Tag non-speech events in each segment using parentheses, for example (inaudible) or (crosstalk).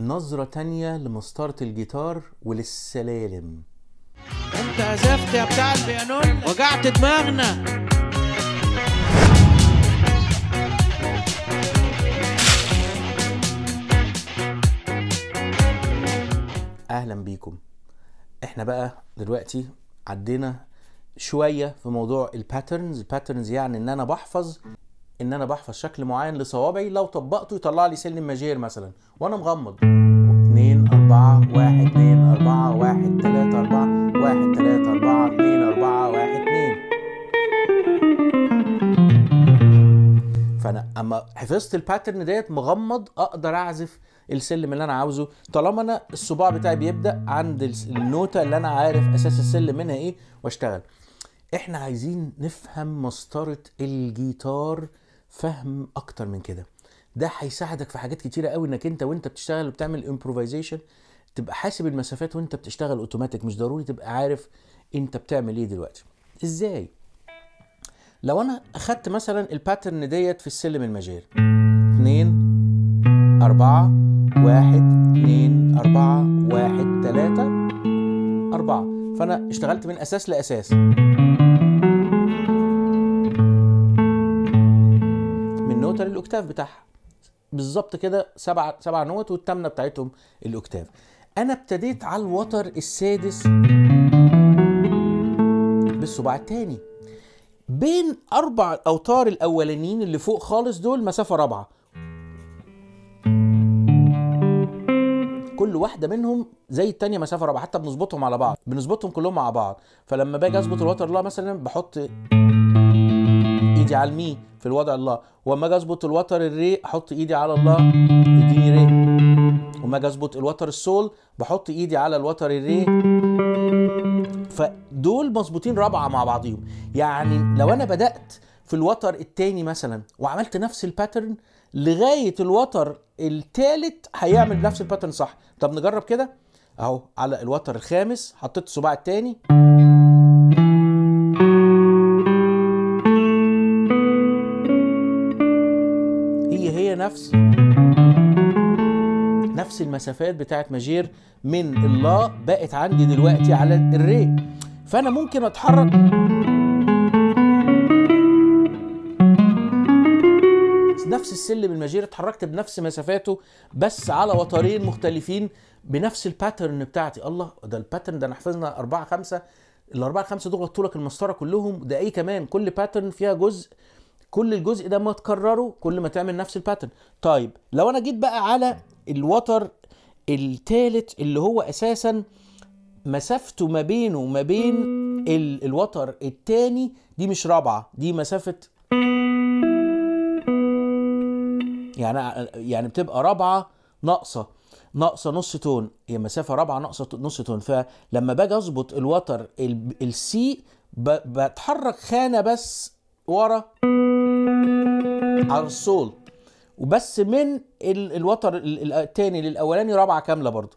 نظرة تانية لمسطرة الجيتار وللسلالم. انت عزفت يا بتاع البيانو وجعت دماغنا. أهلا بيكم. إحنا بقى دلوقتي عدينا شوية في موضوع ال patterns ال patterns يعني إن أنا بحفظ إن أنا بحفظ شكل معين لصوابعي لو طبقته يطلع لي سلم majeur مثلا. وأنا مغمض. 2 4 1 2 4 1 3 4 1 3 4 2 4 1 2 فأنا أما حفظت ال pattern ديت مغمض أقدر أعزف السلم اللي أنا عاوزه. طالما أنا الصباع بتاعي بيبدأ عند النوتة اللي أنا عارف أساس السلم منها إيه وأشتغل. إحنا عايزين نفهم مسطرة الجيتار فهم أكتر من كده. ده هيساعدك في حاجات كتيرة قوي إنك أنت وأنت بتشتغل وبتعمل improvisation تبقى حاسب المسافات وأنت بتشتغل اوتوماتيك مش ضروري تبقى عارف أنت بتعمل إيه دلوقتي. إزاي؟ لو أنا أخدت مثلا ال pattern ديت في السلم ال majeur 2 أربعة واحد اتنين أربعة واحد تلاتة أربعة. فأنا اشتغلت من أساس لأساس. للأكتاف بتاعها. بالظبط كده سبع سبع نوت والتامنة بتاعتهم الأكتاف أنا ابتديت على الوتر السادس بالصباع التاني. بين أربع الأوتار الأولانيين اللي فوق خالص دول مسافة رابعة. كل واحدة منهم زي التانية مسافة رابعة حتى بنظبطهم على بعض بنظبطهم كلهم مع بعض. فلما باجي أظبط الوتر لا مثلا بحط ايدي على المي في الوضع اللا. واما أجي اظبط الوتر الري أحط إيدي على اللا يديني ري وما أجي اظبط الوتر السول بحط إيدي على الوتر الري فدول مظبوطين رابعة مع بعضيهم. يعني لو أنا بدأت في الوتر التاني مثلا وعملت نفس ال pattern لغاية الوتر التالت هيعمل نفس ال pattern صح. طب نجرب كده؟ أهو على الوتر الخامس حطيت الصباع التاني. نفس نفس المسافات بتاعت majeur من اللا بقت عندي دلوقتي على الري. فأنا ممكن أتحرك. نفس السلم ال majeur اتحركت بنفس مسافاته بس على وترين مختلفين بنفس ال pattern بتاعتي. الله ده ال pattern ده أنا حفظنا أربعة خمسة. الأربعة خمسة دول غطوا لك المسطرة كلهم ده إيه كمان؟ كل pattern فيها جزء كل الجزء ده ما تكرره كل ما تعمل نفس ال pattern طيب لو أنا جيت بقى على الوتر التالت اللي هو أساسا مسافته ما بينه وما بين ال- الوتر التاني دي مش رابعة دي مسافة يعني يعني بتبقى رابعة ناقصة ناقصة نص تون هي مسافة رابعة ناقصة نص تون فلما باجي أظبط الوتر ال- السي بتحرك خانة بس ورا. على الصول. وبس من ال- الوتر ال- ال- التاني للأولاني رابعة كاملة برضو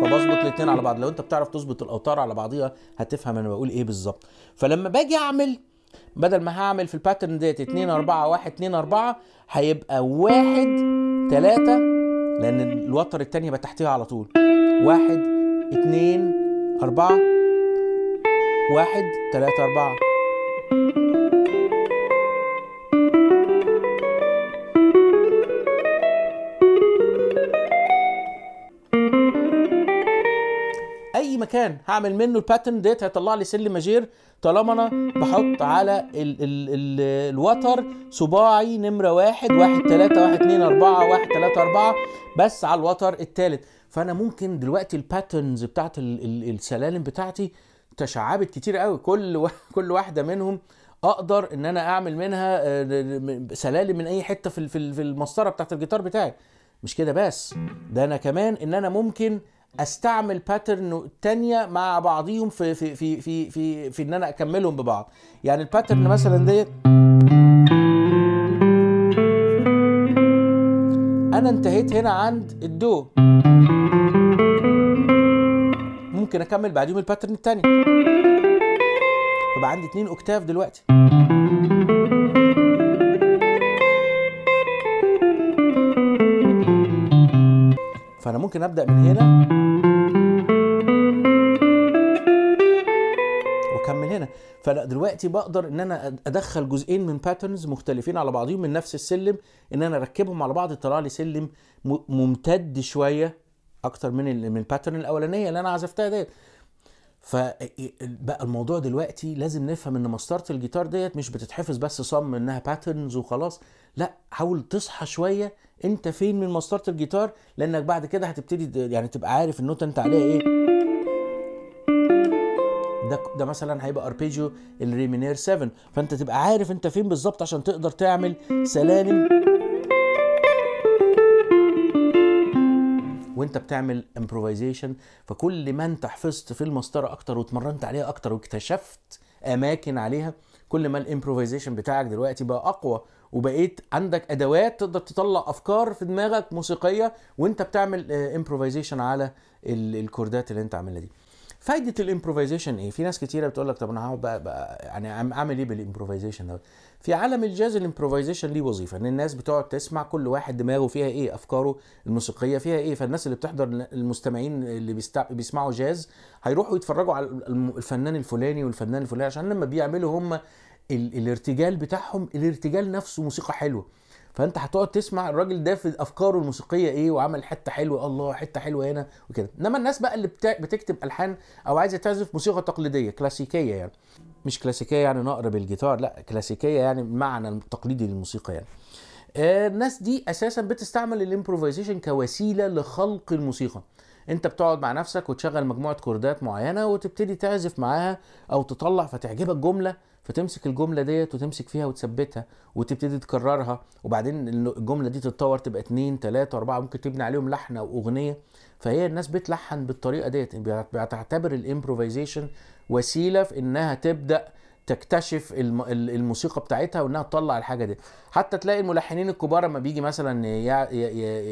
فبظبط الاثنين على بعض. لو انت بتعرف تظبط الأوتار على بعضيها هتفهم أنا بقول إيه بالظبط. فلما باجي أعمل بدل ما هعمل في الباترن ديت 2 4 1 2 4 هيبقى 1 3 لأن الوتر التانية يبقى تحتها على طول. 1 2 4 1 3 4 مكان. هعمل منه ال pattern ديت هيطلع لي سلم majeur طالما أنا بحط على ال ال ال الوتر صباعي نمرة واحد واحد تلاتة واحد اتنين أربعة واحد تلاتة أربعة بس على الوتر التالت. فأنا ممكن دلوقتي ال patterns بتاعت ال ال السلالم بتاعتي تشعبت كتير قوي. كل وا- كل واحدة منهم أقدر إن أنا أعمل منها آه، سلالم من أي حتة في في ال- في المسطرة بتاعت الجيتار بتاعي. مش كده بس؟ ده أنا كمان إن أنا ممكن أستعمل pattern تانية مع بعضيهم في في في في في, في إن أنا أكملهم ببعض. يعني ال pattern مثلا ديت أنا انتهيت هنا عند الدو. ممكن أكمل بعديهم ال pattern التاني يبقى عندي اتنين octave دلوقتي. ممكن أبدأ من هنا. وأكمل هنا. فأنا دلوقتي بقدر إن أنا أدخل جزئين من patterns مختلفين على بعضهم من نفس السلم إن أنا أركبهم على بعض يطلع لي سلم ممتد شوية أكتر من من ال pattern الأولانية اللي أنا عزفتها ديت. فبقى الموضوع دلوقتي لازم نفهم إن مسطره الجيتار ديت مش بتتحفظ بس صم إنها patterns وخلاص. لا حاول تصحى شوية أنت فين من مسطره الجيتار لأنك بعد كده هتبتدي يعني تبقى عارف النوتة أنت عليها إيه. ده ده مثلا هيبقى arpeggio الري mineur 7 فأنت تبقى عارف أنت فين بالظبط عشان تقدر تعمل سلالم وانت بتعمل improvisation فكل ما انت حفظت في المسطرة أكتر واتمرنت عليها أكتر واكتشفت أماكن عليها كل ما ال improvisation بتاعك دلوقتي بقى أقوى وبقيت عندك أدوات تقدر تطلع أفكار في دماغك موسيقية وانت بتعمل improvisation على ال- الكوردات اللي انت عاملها دي. فايدة ال improvisation إيه؟ في ناس كتيرة بتقول لك طب أنا هقعد بقى, بقى يعني أعمل إيه بال improvisation دوت؟ في عالم الجاز ال improvisation ليه وظيفة إن الناس بتقعد تسمع كل واحد دماغه فيها إيه أفكاره الموسيقية فيها إيه فالناس اللي بتحضر المستمعين اللي بيستع... بيسمعوا جاز هيروحوا يتفرجوا على الفنان الفلاني والفنان الفلاني عشان لما بيعملوا هم ال... الارتجال بتاعهم الارتجال نفسه موسيقى حلوة. فانت هتقعد تسمع الراجل ده في افكاره الموسيقيه إيه وعمل حتة حلوة الله حتة حلوة هنا وكده. انما الناس بقى اللي. بتكتب ألحان أو عايزة تعزف موسيقى تقليدية كلاسيكية يعني. مش كلاسيكية يعني نقر بالجيتار لا كلاسيكية يعني المعنى التقليدي للموسيقى يعني. آه، الناس دي أساسا بتستعمل ال improvisation كوسيلة لخلق الموسيقى. انت بتقعد مع نفسك وتشغل مجموعة كوردات معينة وتبتدي تعزف معاها أو تطلع فتعجبك جملة فتمسك الجملة ديت وتمسك فيها وتثبتها وتبتدي تكررها وبعدين الجملة دي تتطور تبقى اتنين تلاتة أربعة ممكن تبني عليهم لحن أو اغنيه فهي الناس بتلحن بالطريقة ديت بتعتبر ال improvisation وسيلة في إنها تبدأ تكتشف الم- ال- الموسيقى بتاعتها وإنها تطلع الحاجة دي. حتى تلاقي الملحنين الكبار لما بيجي مثلا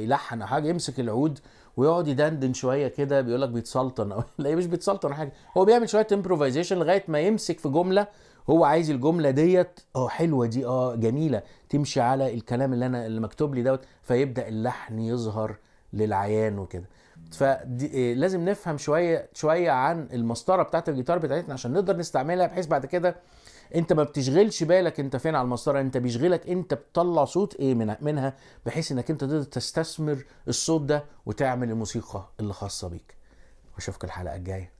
يلحن أو حاجة يمسك العود ويقعد يدندن شوية كده بيقول لك بيتسلطن أو (laughs) لا مش بيتسلطن حاجة هو بيعمل شوية improvisation لغاية ما يمسك في جملة هو عايز الجملة ديت. آه حلوة دي. آه جميلة. تمشي على الكلام اللي أنا اللي مكتوب لي دوت فيبدأ اللحن يظهر للعيان وكده. فلازم نفهم شوية شوية عن المسطرة بتاعت الجيتار بتاعتنا عشان نقدر نستعملها بحيث بعد كده أنت ما بتشغلش بالك أنت فين على المسطرة. أنت بيشغلك أنت بتطلع صوت إيه من منها بحيث إنك أنت تقدر تستثمر الصوت ده وتعمل الموسيقى اللي خاصه بيك. واشوفك الحلقة الجاية.